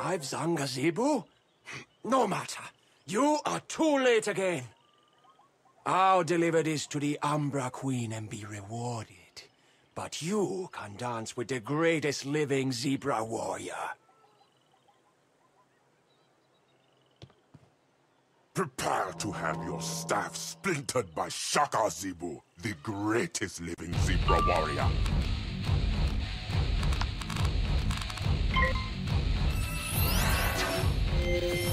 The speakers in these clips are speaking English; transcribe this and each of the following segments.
survive Zangazibu? No matter. You are too late again. I'll deliver this to the Umbra Queen and be rewarded. But you can dance with the greatest living zebra warrior. Prepare to have your staff splintered by Shaka Zebu, the greatest living zebra warrior. We'll be.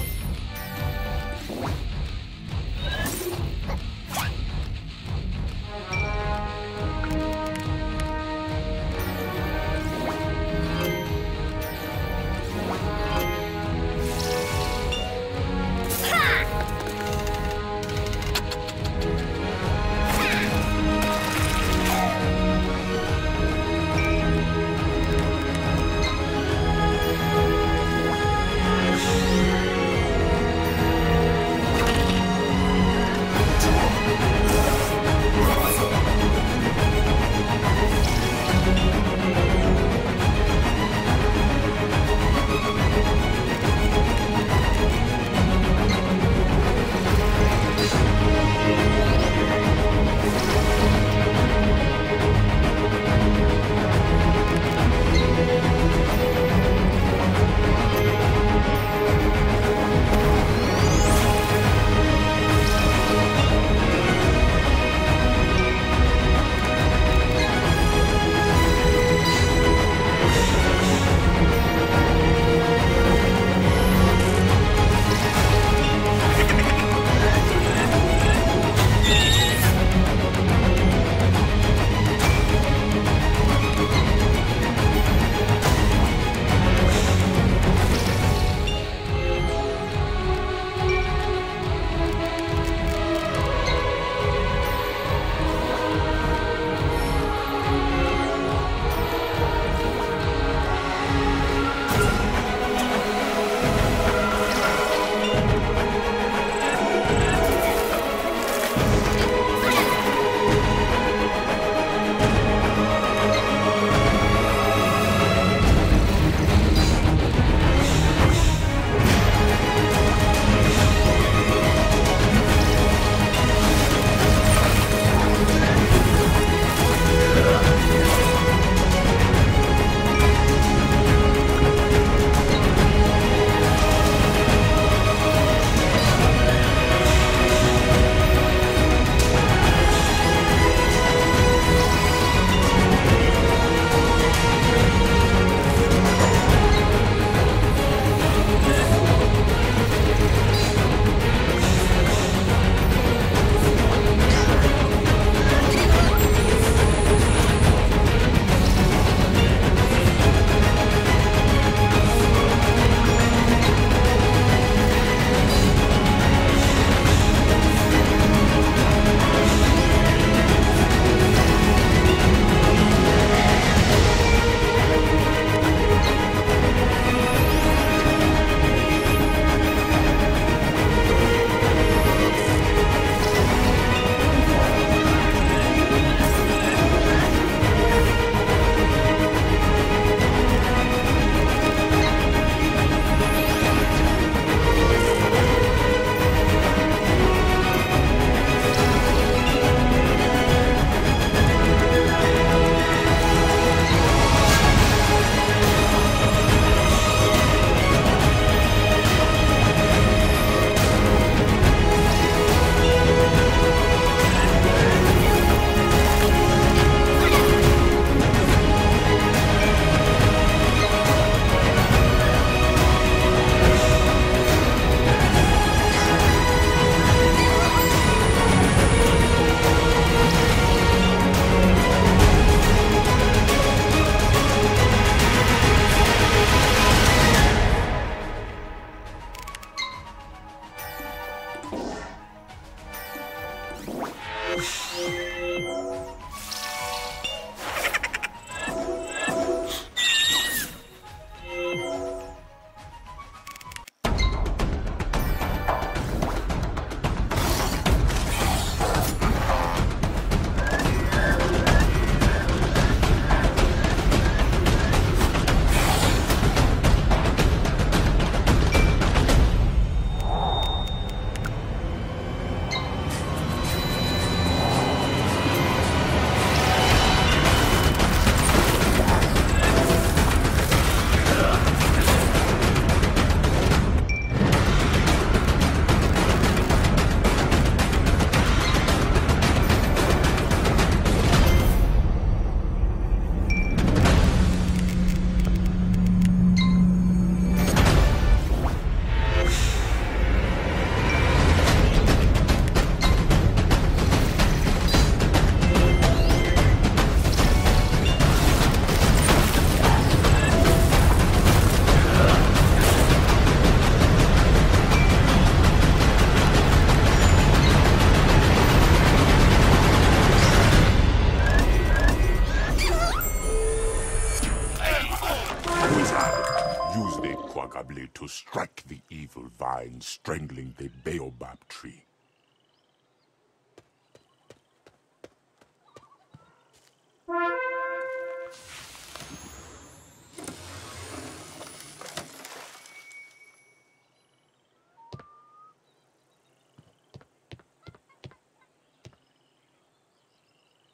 Blade to strike the evil vine strangling the baobab tree.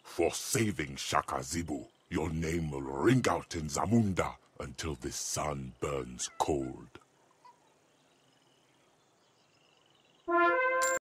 For saving Shaka Zebu, your name will ring out in Zamunda until the sun burns cold.